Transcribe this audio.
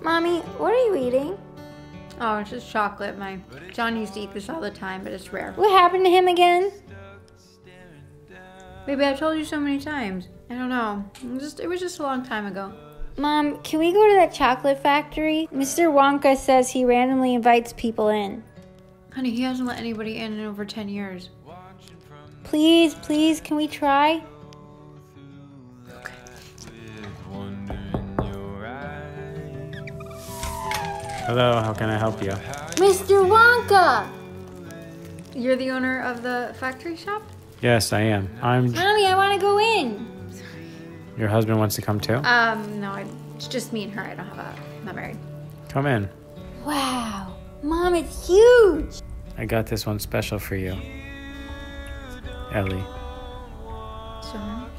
Mommy, what are you eating? Oh, it's just chocolate. My John used to eat this all the time, but it's rare. What happened to him again? Baby, I've told you so many times. I don't know. It was just, it was just a long time ago. Mom, can we go to that chocolate factory? Mr. Wonka says he randomly invites people in. Honey, he hasn't let anybody in in over 10 years. Please, please, can we try? Hello, how can I help you? Mr. Wonka! You're the owner of the factory shop? Yes, I am. I'm. Mommy, I want to go in. Your husband wants to come too? Um, no, I, it's just me and her. I don't have a, I'm not married. Come in. Wow. Mom, it's huge. I got this one special for you. Ellie. So much.